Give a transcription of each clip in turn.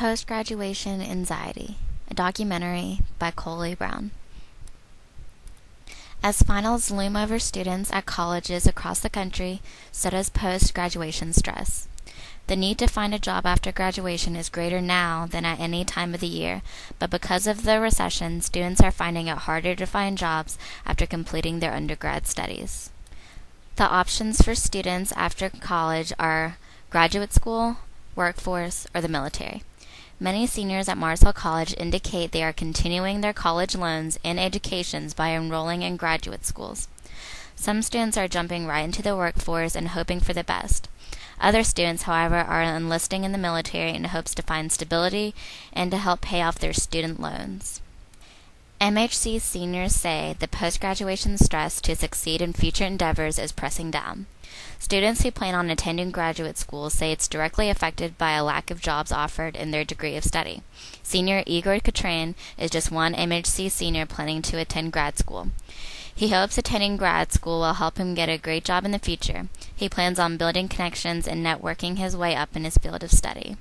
Post Graduation Anxiety, a documentary by Colie Brown. As finals loom over students at colleges across the country, so does post graduation stress. The need to find a job after graduation is greater now than at any time of the year, but because of the recession, students are finding it harder to find jobs after completing their undergrad studies. The options for students after college are graduate school, workforce, or the military. Many seniors at Mars Hill College indicate they are continuing their college loans and educations by enrolling in graduate schools. Some students are jumping right into the workforce and hoping for the best. Other students, however, are enlisting in the military in hopes to find stability and to help pay off their student loans. MHC seniors say the post graduation stress to succeed in future endeavors is pressing down. Students who plan on attending graduate school say it's directly affected by a lack of jobs offered in their degree of study. Senior Igor Katrin is just one MHC senior planning to attend grad school. He hopes attending grad school will help him get a great job in the future. He plans on building connections and networking his way up in his field of study.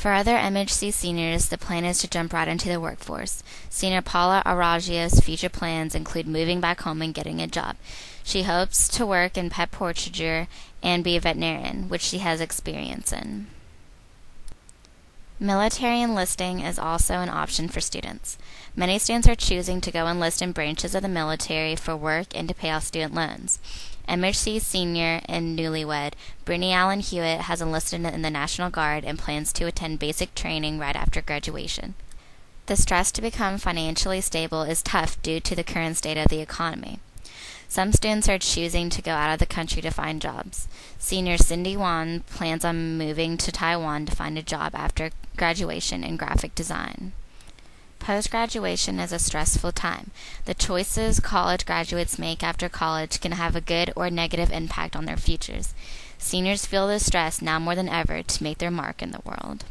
For other MHC seniors, the plan is to jump right into the workforce. Senior Paula Aragia's future plans include moving back home and getting a job. She hopes to work in pet portraiture and be a veterinarian, which she has experience in. Military enlisting is also an option for students. Many students are choosing to go enlist in branches of the military for work and to pay off student loans. MHC senior and newlywed Brittany Allen Hewitt has enlisted in the National Guard and plans to attend basic training right after graduation. The stress to become financially stable is tough due to the current state of the economy. Some students are choosing to go out of the country to find jobs. Senior Cindy Wan plans on moving to Taiwan to find a job after graduation in graphic design. Post graduation is a stressful time. The choices college graduates make after college can have a good or negative impact on their futures. Seniors feel the stress now more than ever to make their mark in the world.